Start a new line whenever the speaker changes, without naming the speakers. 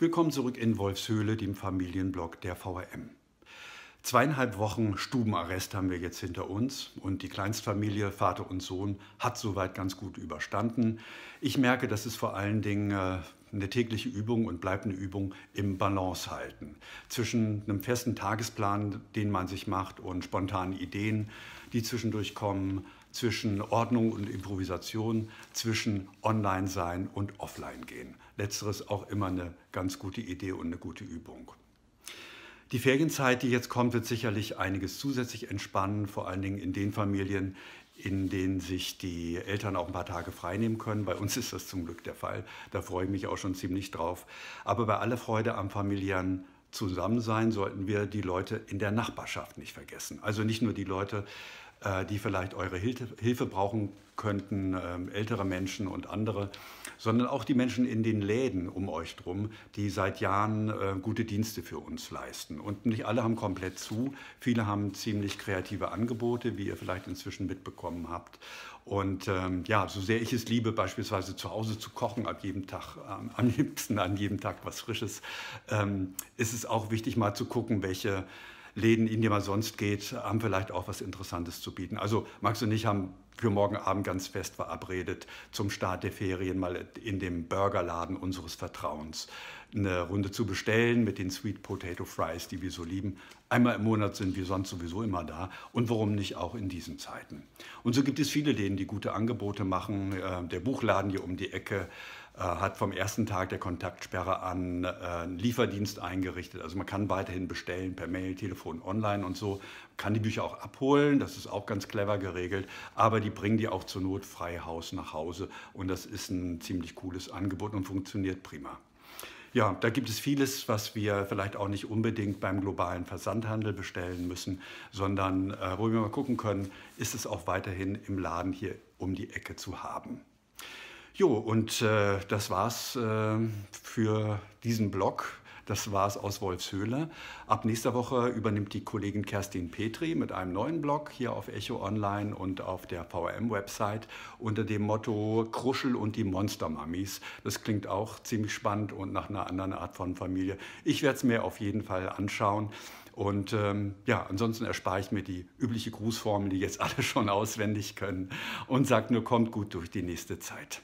Willkommen zurück in Wolfshöhle, dem Familienblog der VRM. Zweieinhalb Wochen Stubenarrest haben wir jetzt hinter uns und die Kleinstfamilie, Vater und Sohn, hat soweit ganz gut überstanden. Ich merke, dass es vor allen Dingen äh, eine tägliche Übung und bleibt eine Übung im Balance halten. Zwischen einem festen Tagesplan, den man sich macht, und spontanen Ideen, die zwischendurch kommen, zwischen Ordnung und Improvisation, zwischen Online-Sein und Offline-Gehen. Letzteres auch immer eine ganz gute Idee und eine gute Übung. Die Ferienzeit, die jetzt kommt, wird sicherlich einiges zusätzlich entspannen, vor allen Dingen in den Familien, in denen sich die Eltern auch ein paar Tage freinehmen können. Bei uns ist das zum Glück der Fall. Da freue ich mich auch schon ziemlich drauf. Aber bei aller Freude am familiären Zusammensein sollten wir die Leute in der Nachbarschaft nicht vergessen. Also nicht nur die Leute, die vielleicht eure Hilfe brauchen könnten, ähm, ältere Menschen und andere, sondern auch die Menschen in den Läden um euch drum, die seit Jahren äh, gute Dienste für uns leisten. Und nicht alle haben komplett zu. Viele haben ziemlich kreative Angebote, wie ihr vielleicht inzwischen mitbekommen habt. Und ähm, ja, so sehr ich es liebe, beispielsweise zu Hause zu kochen, ab jedem Tag, ähm, am liebsten an jedem Tag was Frisches, ähm, ist es auch wichtig, mal zu gucken, welche Läden, in die man sonst geht, haben vielleicht auch was Interessantes zu bieten. Also Max und ich haben für morgen Abend ganz fest verabredet, zum Start der Ferien mal in dem Burgerladen unseres Vertrauens eine Runde zu bestellen mit den Sweet Potato Fries, die wir so lieben. Einmal im Monat sind wir sonst sowieso immer da und warum nicht auch in diesen Zeiten. Und so gibt es viele Läden, die gute Angebote machen. Äh, der Buchladen hier um die Ecke hat vom ersten Tag der Kontaktsperre an äh, einen Lieferdienst eingerichtet. Also man kann weiterhin bestellen per Mail, Telefon, online und so. Kann die Bücher auch abholen, das ist auch ganz clever geregelt, aber die bringen die auch zur Not frei Haus nach Hause und das ist ein ziemlich cooles Angebot und funktioniert prima. Ja, da gibt es vieles, was wir vielleicht auch nicht unbedingt beim globalen Versandhandel bestellen müssen, sondern äh, wo wir mal gucken können, ist es auch weiterhin im Laden hier um die Ecke zu haben. Jo, und äh, das war's äh, für diesen Blog. Das war's aus Wolfshöhle. Ab nächster Woche übernimmt die Kollegin Kerstin Petri mit einem neuen Blog hier auf Echo Online und auf der VRM-Website unter dem Motto Kruschel und die Monstermammis. Das klingt auch ziemlich spannend und nach einer anderen Art von Familie. Ich werde es mir auf jeden Fall anschauen. Und ähm, ja, ansonsten erspare ich mir die übliche Grußformel, die jetzt alle schon auswendig können und sagt nur, kommt gut durch die nächste Zeit.